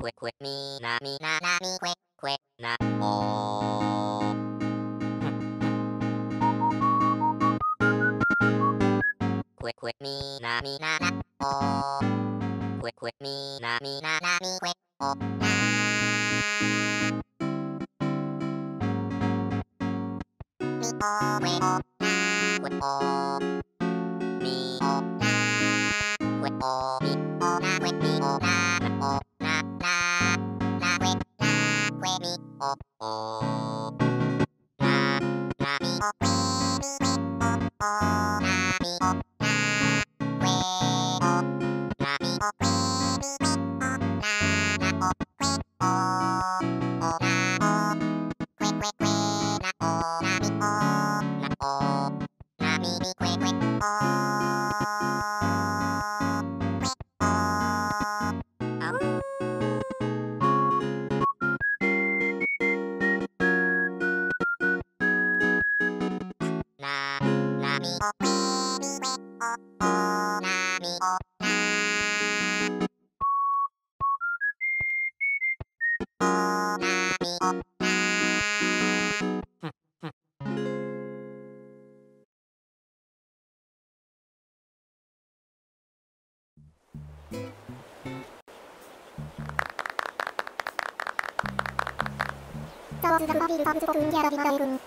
ควเควมีนามีนานามีควเควนาโอควเควมีนามีนานาโอควเควมีนามีนานามีเควโอนามีโอเควโอนาโอ Oh. Tawar sudah mobil pabrik pokun jarak kita irung.